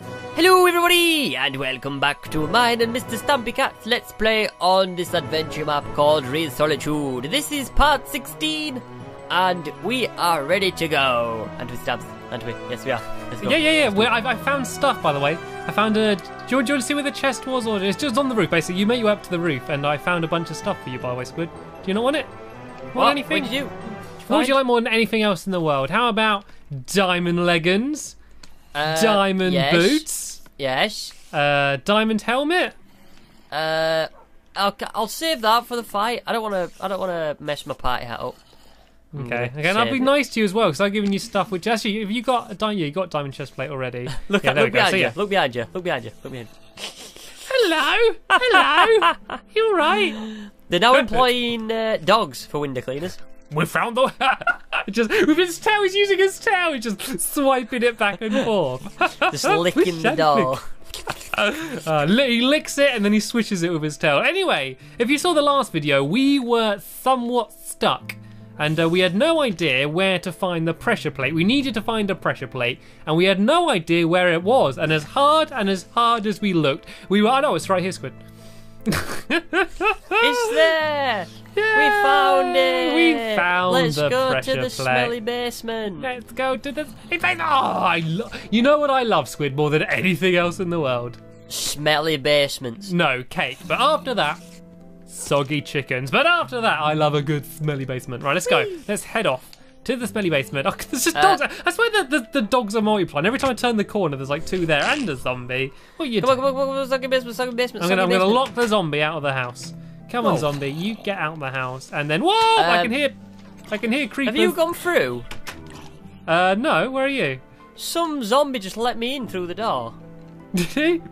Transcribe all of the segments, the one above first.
Hello everybody and welcome back to mine and Mr. Stampy Cat's Let's Play on this adventure map called Real Solitude. This is part 16 and we are ready to go. And we stabs, aren't we? Yes we are. Let's go. Yeah, yeah, yeah. Well, I, I found stuff, by the way. I found a. Do you, do you want to see where the chest was, or it's just on the roof? Basically, you made your way up to the roof, and I found a bunch of stuff for you, by the way, Squid. Do you not want it? Want What? anything? What did you? What would you like more than anything else in the world? How about diamond leggings, Uh, diamond yes, boots, Yes. uh, diamond helmet? Uh, I'll, I'll save that for the fight. I don't want to. I don't want to mess my party hat up. Okay, okay, and I'll be it. nice to you as well because I've given you stuff. Which actually, if you got a diamond, you got diamond chest plate already. Look, yeah, at, look behind See you. Look behind you. Look behind you. Look behind. you. Hello, hello. you all right? They're now employing uh, dogs for window cleaners. We found the just with his tail. He's using his tail. He's just swiping it back and forth. Just licking the door. Uh, he licks it and then he swishes it with his tail. Anyway, if you saw the last video, we were somewhat stuck. And uh, we had no idea where to find the pressure plate. We needed to find a pressure plate, and we had no idea where it was. And as hard and as hard as we looked, we were. I know it's right here, Squid. It's there. We found it. We found Let's the go to the plate. smelly basement. Let's go to the. In fact, oh, I lo- you know what I love, Squid, more than anything else in the world. Smelly basements. No, cake. But after that, soggy chickens. But after that, I love a good smelly basement. Right, let's go. Let's head off to the smelly basement. Oh, there's just uh, dogs. I swear the, the, the dogs are multiplying. Every time I turn the corner, there's like two there and a zombie. What are you Come on, come on, come on, basement, soggy basement, I'm I'm gonna lock the zombie out of the house. Come on, Whoa. zombie, you get out of the house, and then whoa! I Um, can hear, I can hear creepers. Have you gone through? Uh, no. Where are you? Some zombie just let me in through the door. Did he?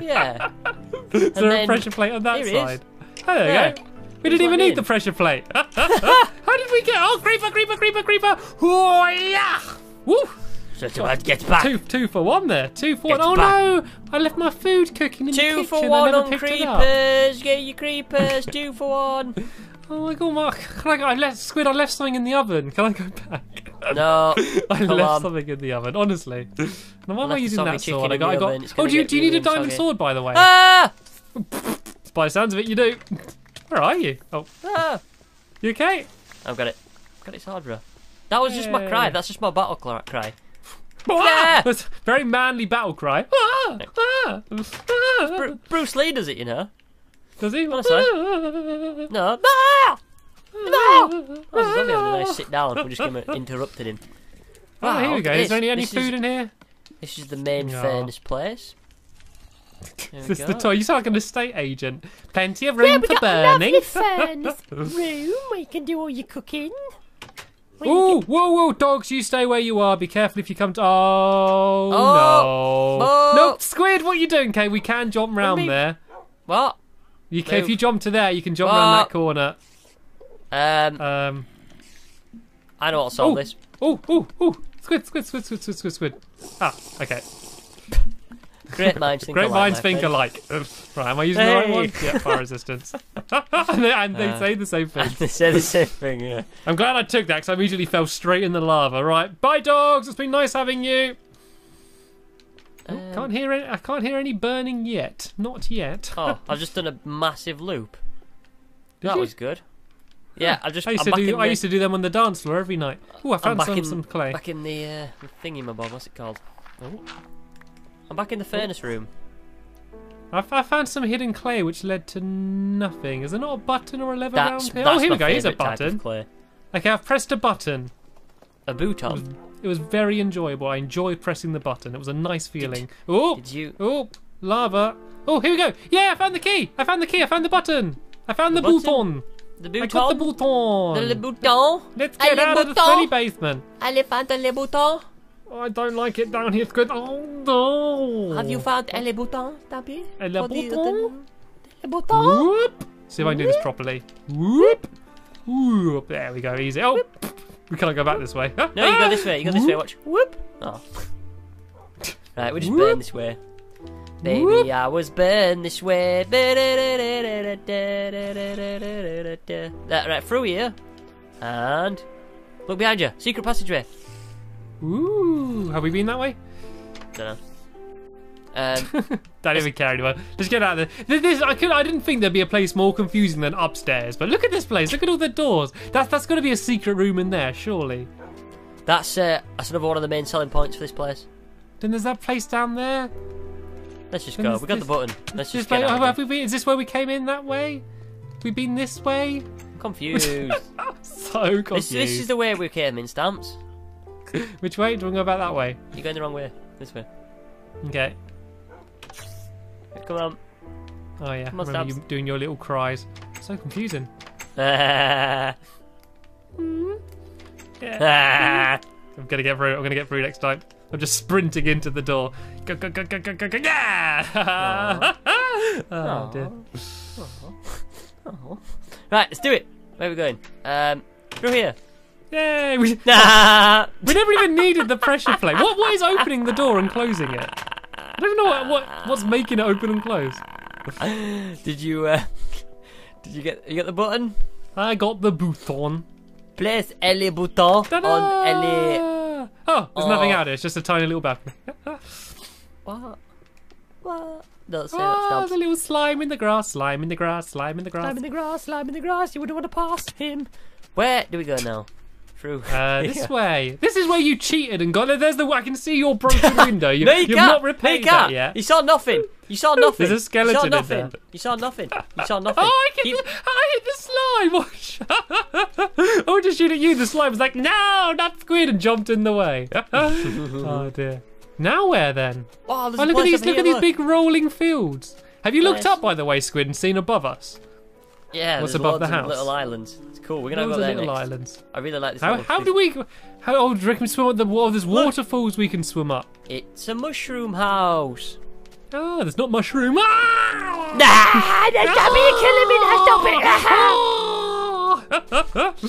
Yeah. Is there a pressure plate on that side? Oh, there Yeah. you go. We didn't even need in. the pressure plate. How did we get? Oh, creeper, creeper, creeper, creeper! Oh yeah! Woo! About get back. Two, two for one there. Two for Get one. Oh back. no! I left my food cooking in the Two for one on it creepers. Get your creepers. Two for one. Oh my god, Mark! Can I, go- I left squid. I left something in the oven. Can I go back? No. I left on. something in the oven. Honestly. Now, why am I using that sword? I got. I got. Oh, do you do you need a diamond soggy. sword by the way? Ah! By the sounds of it, you do. Where are you? Oh, Ah! you okay? I've got it. I've got its hard, bro. That was just my cry. That's just my battle cry. Ah! That's a very manly battle cry. Ah! Ah! Ah! Bru- Bruce Lee does it, you know. Does he? Honestly. No. Ah! No! Oh, zombie on there. Sit down. We just came and interrupted him. Oh, here we go. Is there any, any This food is- in here? This is the main Yeah. furnace place. This is the toy. You sound like an estate agent. Plenty of room for burning. furnace room We can do all your cooking. Ooh, whoa, whoa, dogs! You stay where you are. Be careful if you come to. Oh, Oh. no! Oh. No, squid! What are you doing, Kay? We can jump round me- there. What? You can, if you jump to there, you can jump round that What? corner. Um, Um. I know how to solve oh. this. Oh, oh, oh! Squid, squid, squid, squid, squid, squid, squid. Ah, okay. Great minds think Great alike, minds think alike. right, am I using the right Hey. one? Yeah, fire resistance. and they, and they Uh, say the same thing. they say the same thing, yeah. I'm glad I took that because I immediately fell straight in the lava. Right, bye, dogs. It's been nice having you. Oh, Um, can't hear any, I can't hear any burning yet. Not yet. Oh, I've just done a massive loop. Did that you? was good. Yeah, I just. I used I'm to back do. in I the, used to do them on the dance floor every night. Oh, I found back some in, some clay. Back in the, uh, the thingy, my bob. What's it called? Oh. I'm back in the furnace oh. room. I, I found some hidden clay which led to nothing. Is there not a button or a lever That's, around here? Oh, that's oh, here my we go. Here's a favourite type of button. clay. Okay, I've pressed a button. A bouton. It was very enjoyable. I enjoyed pressing the button. It was a nice feeling. Oh, Did you? oh, lava. Oh, here we go. Yeah, I found the key. I found the key. I found the button. I found the, The button? bouton. The I got the bouton. bouton. The le bouton. Let's get le out of the bouton. smelly basement. Allez, found le bouton. Oh, I don't like it down here. It's good. Oh no. Have you found le bouton, Tabi? Uh, le For the- bouton? Le bouton. Whoop. See if I can do this properly. Whoop. Whoop. There we go. Easy. Oh, we can't go back this way. No, you go this way. You go this way. Watch. Whoop. Oh. Right, we're just burn this way. Baby, Whoop. I was born this way. That right through here, and look behind you. Secret passageway. Ooh. Have we been that way? Dunno. Um, Don't even care anymore. Just get out of there. This, this- I, could, I didn't think there'd be a place more confusing than upstairs, but look at this place. Look at all the doors. That's that's got to be a secret room in there, surely. that's uh, that's another one of the main selling points for this place. Then there's that place down there. Let's just Then go. We got the button. Let's just get out. have of we been, is this where we came in that way? We've been this way? here. Confused. So confused. this, this is the way we came in, Stamps. Which way? Do we go about that way? You're going the wrong way. This way. Okay. Come on. Oh yeah. Come on, Remember you doing your little cries. So confusing. Ah. Yeah. I'm gonna get through. I'm gonna get through next time. I'm just sprinting into the door. Go go go go go go go! Yeah! oh dear. right, let's do it. Where are we going? Um, through here. Yay! We, Nah. we never even needed the pressure plate. What what is opening the door and closing it? I don't even know what, what what's making it open and close. Did you? Uh, did you get? You got the button? I got the bouton. Place le bouton on le. Ta-da! Oh, there's nothing Oh. out here. It's just a tiny little balcony. What? What? Don't say Ah, a little slime in the grass, slime in the grass, slime in the grass. Slime in the grass, slime in the grass. You wouldn't want to pass him. Where do we go now? Through. Uh, this here. way. This is where you cheated and got. There's the. I can see your broken window. You, No, you you've can't. not no, you can't. that yet. You saw nothing. You saw nothing. There's a skeleton You in saw nothing. there. You saw nothing. You saw nothing. Oh, I, can, I hit the slime. I wanted to shoot at you. The slime was like, no, not squid, and jumped in the way. oh dear. Now where then? Oh, Oh, look at these! Look at these big rolling fields. Have you looked Nice. up, by the way, Squid, and seen above us? Yeah, What's above the house? little islands. It's cool. We're gonna go there little next. islands. I really like this. How, how do we? How oh, do you reckon we swim at the water? There's waterfalls we can swim up. It's a mushroom house. Oh, there's not mushroom. Ah! Ah, there's Gabby killing me. Now stop it.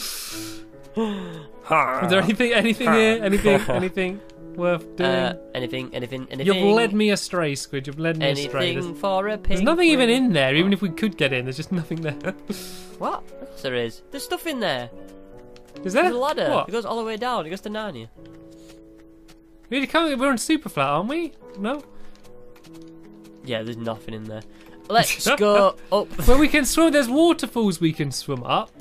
Is there anything, anything here? Anything, anything worth doing? Uh, anything, anything, anything. You've led me astray, Squid. You've led me astray. Anything There's, for a pig. there's nothing even in there. Even if we could get in, there's just nothing there. What? Yes, there is. There's stuff in there. Is there? There's a ladder. What? It goes all the way down. It goes to Narnia. We can't, we're on super flat, aren't we? No. Yeah, there's nothing in there. Let's go up. Well, we can swim. There's waterfalls we can swim up.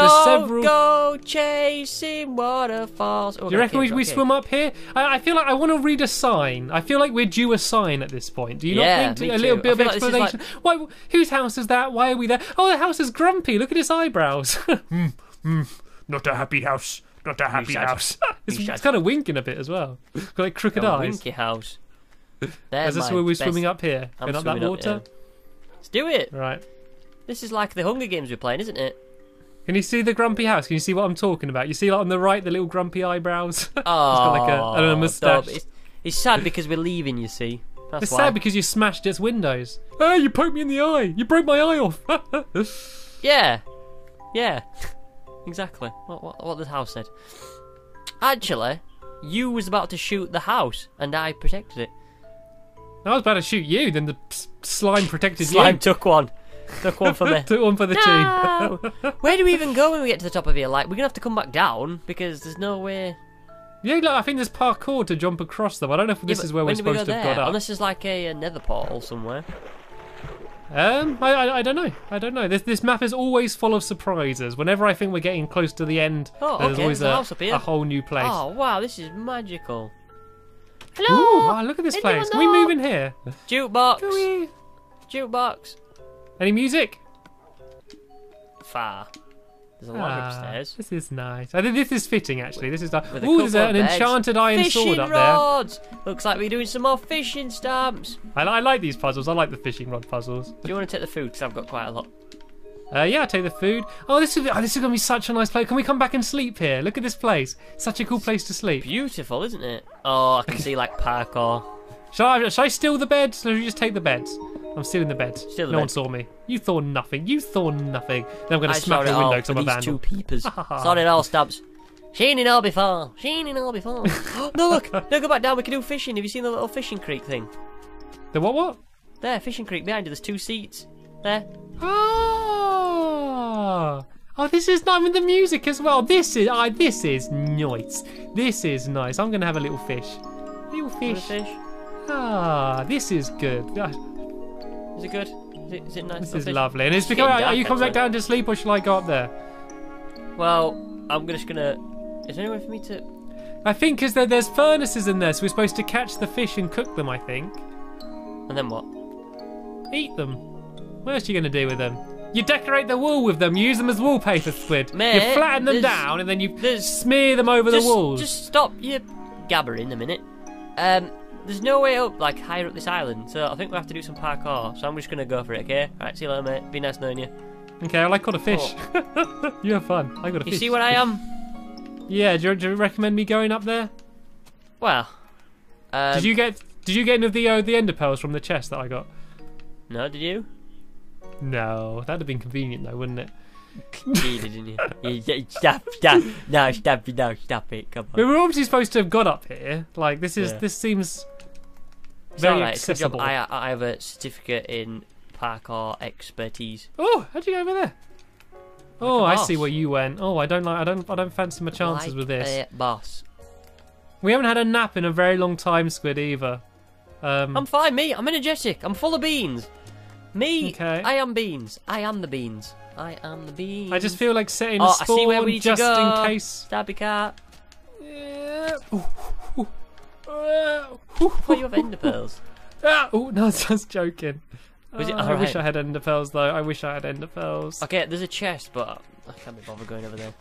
Don't several- go chasing waterfalls. Oh, Do you reckon we, we swim up here? I, I feel like I want to read a sign. I feel like we're due a sign at this point. Do you Yeah, not think? me a little too. bit of feel like this like- explanation. Why? Whose house is that? Why are we there? Oh, the house is grumpy. Look at his eyebrows. Hmm, hmm. Not a happy house. Not a happy house. it's, it's kind of winking a bit as well. Got like crooked A eyes. winky house. Is this where we're best- swimming up here? I'm Going up that swimming up, water? Let's do it. Right. This is like the Hunger Games we're playing, isn't it? Can you see the grumpy house? Can you see what I'm talking about? You see like on the right the little grumpy eyebrows? Oh, got like a- I don't moustache. It's, it's sad because we're leaving. You see. That's it's why. sad because you smashed its windows. Oh, you poked me in the eye. You broke my eye off. Yeah. Yeah. exactly. What, what, what the house said. Actually, you was about to shoot the house, and I protected it. I was about to shoot you, then the slime protected Slime you. took one. Took one for me. Took one for the No! Where do we even go when we get to the top of here? Like, we're gonna have to come back down because there's no way. Yeah, look, I think there's parkour to jump across them. I don't know if this Yeah, is where we're do we supposed go to have there? got up. Unless there's like a, a nether portal somewhere. Um, I, I, I don't know. I don't know. This this map is always full of surprises. Whenever I think we're getting close to the end, Oh, there's okay, always there's a a, house up here. a whole new place. Oh wow, this is magical. Ooh, Hello, wow, look at this Anyone place. Can we move in here? jukebox. Jukebox. Any music? Far. There's a ladder Ah, upstairs. This is nice. I think this is fitting actually. This is like, ooh, there's an beds. enchanted iron fishing sword up rods. Looks like we're doing some more fishing stamps. I, I like these puzzles. I like the fishing rod puzzles. Do you want to take the food? Because I've got quite a lot. Uh, yeah, I'll take the food. Oh, this is oh, this is gonna be such a nice place. Can we come back and sleep here? Look at this place. Such a cool place to sleep. Beautiful, isn't it? Oh, I can see like parkour. Shall I, shall I steal the beds? Or should we just take the beds? I'm the beds. Steal the bed. no one saw me. You thought nothing. You thought nothing. Then I'm gonna I smack the window because I'm a vandal. two peepers. saw it all stamps. Seen it all before. Seen it all before. no, look. No, go back down. We can do fishing. Have you seen the little fishing creek thing? The what? What? There, fishing creek behind you. There's two seats. There. Oh, oh, this is not with the music as well. This is, I. this is nice. This is nice. I'm gonna have a little fish. Little Want a fish. fish? Ah, this is good. Is it good? Is it, is it nice? This is fish? lovely. And it's becoming. Are you coming back down to sleep, or shall I go up there? Well, I'm just gonna. Is there any way for me to? I think because there, there's furnaces in there, so we're supposed to catch the fish and cook them. I think. And then what? Eat them. What else are you going to do with them? You decorate the wall with them. You use them as wallpaper, Squid. you flatten them down and then you smear them over the walls. Just stop your gabbering a minute. Um, there's no way up, like higher up this island, so I think we have to do some parkour. So I'm just gonna go for it. Okay. Right. See you later, mate. Be nice knowing you. Okay, well, I caught a fish. you have fun. I got a Oh. You fish. see where I am? Yeah. Do you, do you recommend me going up there? Well. Um, did you get Did you get any of the uh, the ender pearls from the chest that I got? No, did you? No, that'd have been convenient though, wouldn't it? Did, didn't you? stop, stop. No, stop it. No, stop it. Come on. We were obviously supposed to have got up here. Like this is Yeah. this seems very alright, it's a good job. accessible. I, I have a certificate in parkour expertise. Oh, how'd you go over there? Oh, I see where you went. Oh, I don't like. I don't. I don't fancy my chances like with this. boss. We haven't had a nap in a very long time, Squid, either. Um, I'm fine, me. I'm energetic. I'm full of beans. Me, Okay. I am beans. I am the beans. I am the beans. I just feel like setting Oh, a I see spawn where we need to just go. in case. Stampy Cat. Yeah. Ooh, ooh, uh, you have ender pearls? Ah, oh, no, I was just joking. Was it- Uh, I wish. I had ender pearls though. I wish I had ender pearls. Okay, there's a chest, but I can't be bothered going over there.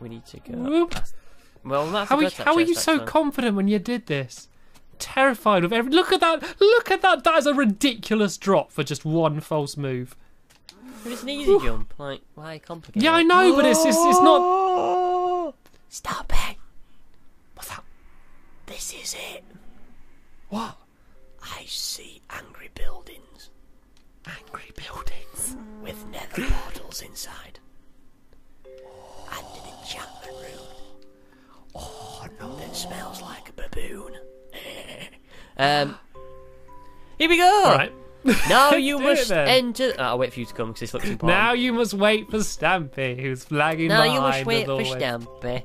We need to go. Whoop. Well, we might have to How, are how are you so time. confident when you did this? Terrified of every. Look at that! Look at that! That is a ridiculous drop for just one false move. But it's an easy jump. Like, why complicate Yeah, I know, but it's it's, it's not. Stop it! What's that? This is it. What? I see angry buildings Angry buildings. with nether portals inside. And an enchantment room. Oh no. That smells like a baboon. um. Here we go! All right. Now you do must it then. enter. Oh, I'll wait for you to come because this looks important. Now you must wait for Stampy, who's flagging Now behind you must wait as for always. Stampy.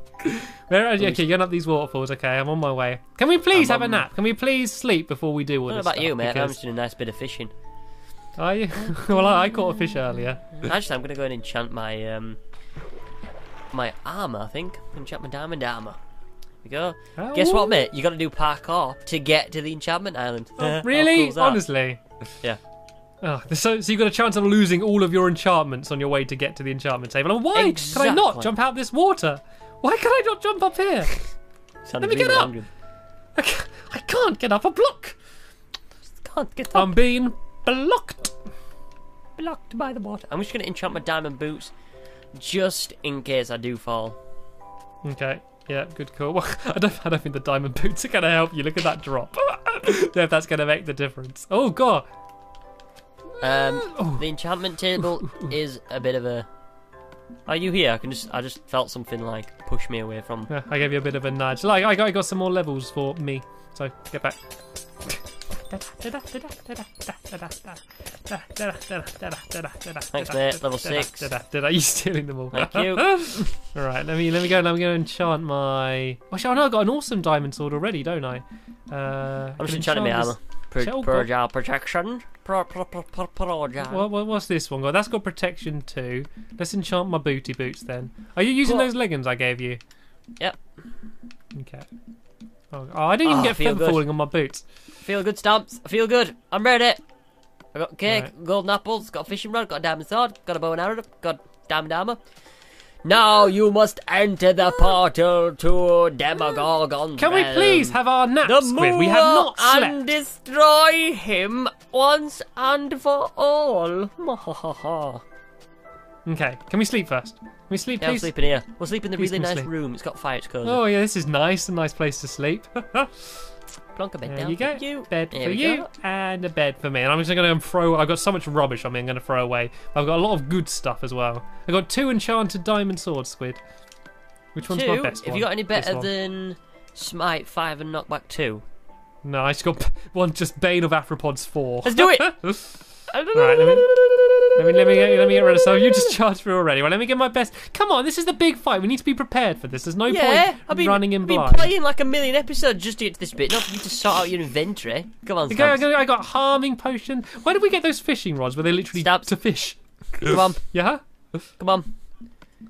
Where are you? Okay, you're up these waterfalls. Okay, I'm on my way. Can we please I'm have a on- nap? Can we please sleep before we do all What this about stuff? you, mate? I'm Because- just doing a nice bit of fishing. Are you? well, I, I caught a fish earlier. Actually, I'm gonna go and enchant my um my armor. I think enchant my diamond armor. Here we go. Oh, Guess what, ooh. mate? You got to do parkour to get to the enchantment island. Oh, really? cool's that? Honestly? Yeah. Oh, so, so you got a chance of losing all of your enchantments on your way to get to the enchantment table. And why can I not jump out this water? Why can I not jump up here? Let me get up. random. I ca- I can't get up a block. Just Can't get up. I'm being blocked. blocked by the water. I'm just gonna enchant my diamond boots, just in case I do fall. Okay. Yeah, good call. Well, I don't, I don't think the diamond boots are going to help you. Look at that drop. if that's going to make the difference. Oh, God. Um, Oh. the enchantment table is a bit of a. Are you here? I can just. I just felt something like push me away from. Yeah, I gave you a bit of a nudge. Like, I got, I got some more levels for me. So, get back. Thanks, mate. Level six. Are you stealing them all? Thank you. all right, let me let me go. Let me go enchant my. Oh, shit, I know I've got an awesome diamond sword already, don't I? Uh, I'm just enchanting my armor. Projectile protection. Pro- what, what's this one got? That's got protection too. Let's enchant my booty boots then. Are you using What? those leggings I gave you? Yep. Okay. Oh, oh, I didn't even Ah, get feather good. falling on my boots. Feel good, stamps. I feel good. I'm ready. I got cake, Right. golden apples, got a fishing rod, got a diamond sword, got a bow and arrow, got diamond armor. Now you must enter the portal to Demogorgon. Can we please have our nap, the Squid? We have not slept. and destroy him once and for all. Okay, can we sleep first? Can we sleep, we'll sleep in here. We'll sleep in the Please really nice sleep? room. It's got fire. It's cozy. Oh yeah, this is nice. A nice place to sleep. Plonk a bed there down you go. for you. Bed for we you go. and a bed for me. And I'm just going to throw. I've got so much rubbish on me. I'm going to throw away. I've got a lot of good stuff as well. I've got two enchanted diamond sword squid. Which one's my Two. best Have one? you got any This better one. than Smite five and Knockback two? No, I just got one. Just Bane of Arthropods four. Let's do it. Right, let me- Let me let me get let me get rid of some. You just charged through already. Well, let me get my best. Come on, this is the big fight. We need to be prepared for this. There's no Yeah, point I've been running in I've been blind. playing like a million episodes just to get to this bit, not for you to sort out your inventory. Come on, Okay, I got, I got harming potion. Where did we get those fishing rods? Where they literally Stamps. to fish? come on, Yeah. come on.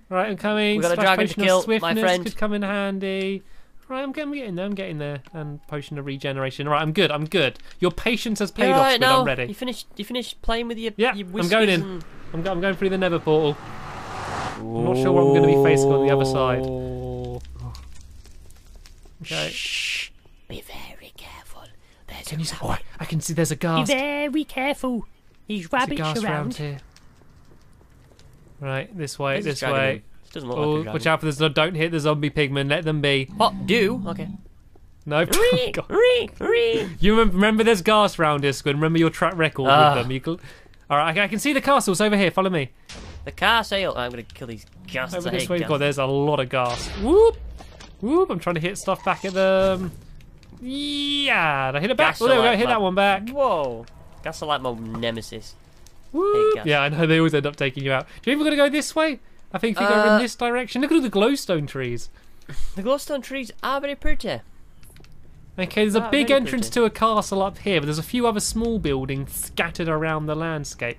Right, I'm coming. We've got a dragon to kill, my swiftness friend. could come in handy. Right, I'm getting, I'm getting there. I'm getting there. And potion of regeneration. Right, I'm good. I'm good. Your patience has paid You're off. right now. I'm ready. You finished? You finished playing with your Yeah, your I'm going in. and- I'm, go- I'm going through the Nether portal. I'm not sure what I'm going to be facing on the other side. Okay. Shh. Be very careful. There's Can a you see? Oh. I can see. There's a Be very careful. He's There's rabbits around. around here. Right, this way. Where's this way. Doesn't look Oh, like watch out for this! Don't hit the zombie pigmen. Let them be. What? Do? Okay. No. Ree, God. ree, ree. You remember, there's ghasts round here, Squid. Remember your track record Ah. with them. You. All right, I, can see the castles over here. Follow me. The car sale. I'm gonna kill these ghasts. Over this way. God, there's a lot of ghasts. Whoop, whoop. I'm trying to hit stuff back at them. Yeah, did I hit it back. Ghasts Oh, there we go. Hit that one back. Whoa. Like my nemesis. Whoop. Yeah, I know they always end up taking you out. Do you think we're gonna go this way? I think if we go Uh, in this direction, look at all the glowstone trees. The glowstone trees are very pretty. Okay, there's a Ah, big entrance to a castle up here, but there's a few other small buildings scattered around the landscape.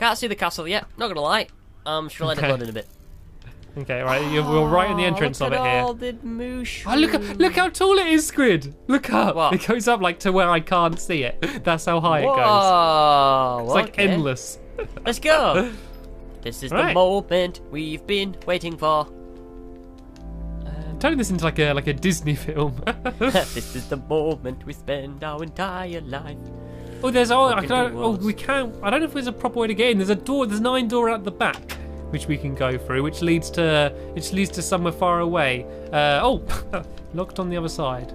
Can't see the castle yet. Not gonna lie. Um, should I let Okay. it load in a bit? Okay, right, you're, we're right in the Oh, entrance look of it at here. all the moosh. Oh, look! Look how tall it is, Squid. Look up. What? It goes up like to where I can't see it. That's how high it goes. Whoa, It's like okay. endless. Let's go. this is the moment we've been waiting for. Turning this into like a like a Disney film. this is the moment we spend our entire life. oh, there's oh, I can, oh we can't. I don't know if there's a proper way to get in. There's a door. There's nine door at the back, which we can go through, which leads to which leads to somewhere far away. Uh, oh, locked on the other side.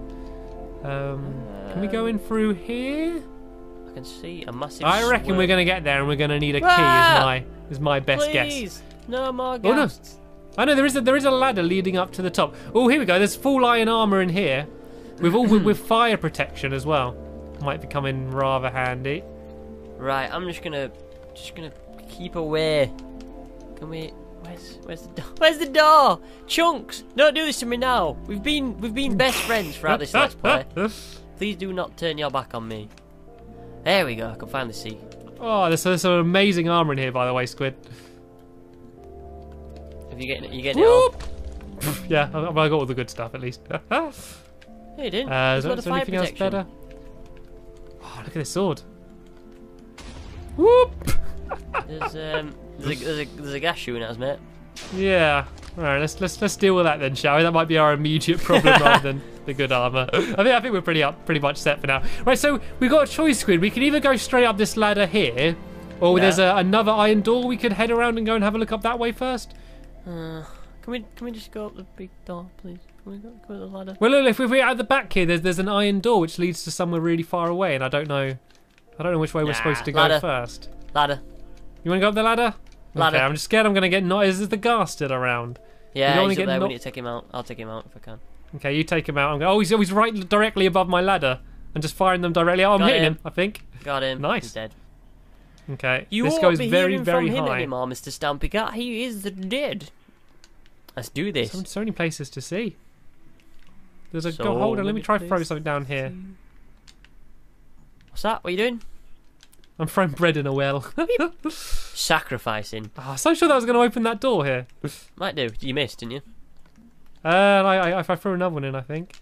Um, can we go in through here? I can see a massive. I reckon swirl. we're gonna get there, and we're gonna need a key. Ah! Is my is my best guess. Please, no more Oh, no. I know there is a there is a ladder leading up to the top. Oh, here we go. There's full iron armor in here, with all with, with fire protection as well. Might be coming rather handy. Right, I'm just gonna, just gonna keep away. Can we? Where's, where's the door? Where's the door? Chunks, don't do this to me now. We've been, we've been best friends throughout this let's play. Please do not turn your back on me. There we go. I can finally see. Oh, there's, there's some amazing armor in here, by the way, Squid. If you getting it, you getting it all. Whoop! yeah, I, I got all the good stuff at least. uh, Yeah, you did. is There's a there, lot is there anything else better? Oh, look at this sword. Whoop! There's um, there's a, there's a, there's a ghast shooting at us, mate. Yeah. All right, let's let's let's deal with that then, shall we? That might be our immediate problem rather than the good armor. I think I think we're pretty up, pretty much set for now. Right, so we've got a choice, Squid. We can either go straight up this ladder here, or Yeah. there's a, another iron door we could head around and go and have a look up that way first. Uh, can we can we just go up the big door, please? Can we go, go up the ladder? Well, look, if we're at the back here, there's there's an iron door which leads to somewhere really far away, and I don't know, I don't know which way we're supposed to go ladder. first. Ladder. You want to go up the ladder? Ladder. Okay, I'm just scared I'm gonna get not. Is the ghast still around? Yeah, he's get up there. knocked- We need to take him out. I'll take him out if I can. Okay, you take him out. I'm going. Oh, he's always right directly above my ladder, and just firing them directly. Oh, I'm Got hitting him. him. I think. Got him. Nice. He's dead. Okay. You this won't goes be very hearing very from him high. anymore, Mr. Stampy Cat. He is dead. Let's do this. So, so many places to see. There's a So go, hold on. Let me try to throw something down here. What's that? What are you doing? I'm throwing bread in a well. Sacrificing. Ah, so sure that was going to open that door here. Might do. You missed, didn't you? Uh, I, I, if I throw another one in, I think.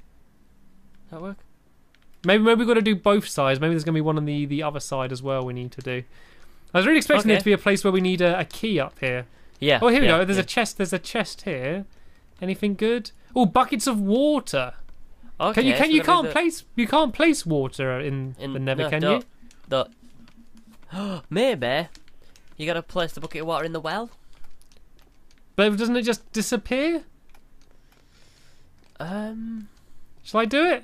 That work? Maybe maybe we've got to do both sides. Maybe there's going to be one on the, the other side as well we need to do. I was really expecting there to be a place where we need a, a key up here. Yeah. Oh, here we go. There's yeah. a chest. There's a chest here. Anything good? Oh, buckets of water. Okay, Can you can so you can't the- place you can't place water in, in the Nether, no, can don't- you? don't. Maybe. You gotta place the bucket of water in the well. But doesn't it just disappear? Um, Shall I do it?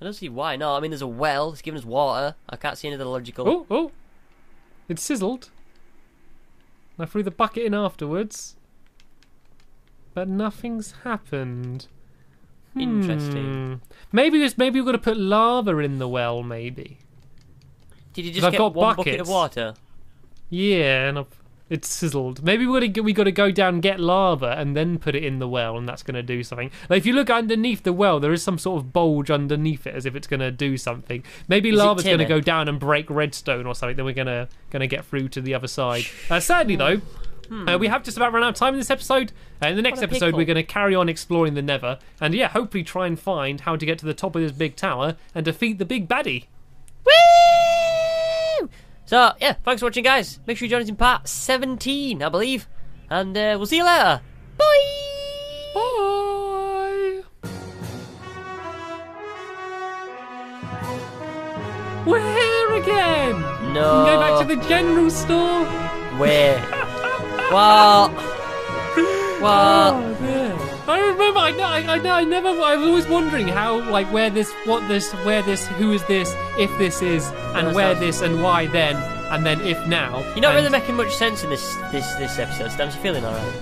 I don't see why. No, I mean there's a well. It's giving us water. I can't see any of the logical. Oh, oh. It sizzled. I threw the bucket in afterwards. But nothing's happened. Interesting. Hmm. Maybe it's maybe we've got to put lava in the well, maybe. Did you just I've get got one bucket of water? Yeah, and I've, it's sizzled. Maybe we gotta we got to go down and get lava and then put it in the well, and that's gonna do something. Like if you look underneath the well, there is some sort of bulge underneath it, as if it's gonna do something. Maybe Is lava's gonna go down and break redstone or something. Then we're gonna gonna get through to the other side. Uh, sadly though. Uh, we have just about run out of time in this episode. Uh, in the next Hmm. Episode, pickle. we're going to carry on exploring the Nether, and yeah, hopefully try and find how to get to the top of this big tower and defeat the big baddie. Woo! So, yeah, thanks for watching, guys. Make sure you join us in part 17, I believe. And uh, we'll see you later. Bye! Bye. We're here again. No. Go back to the general store. Where? what? What? Oh. I remember. I know. I, I know. I never. I was always wondering how, like, where this, what this, where this, who is this, if this is, and where this, and why then, and then if now. You're not and- really making much sense in this this this episode, Stamps. You feeling alright?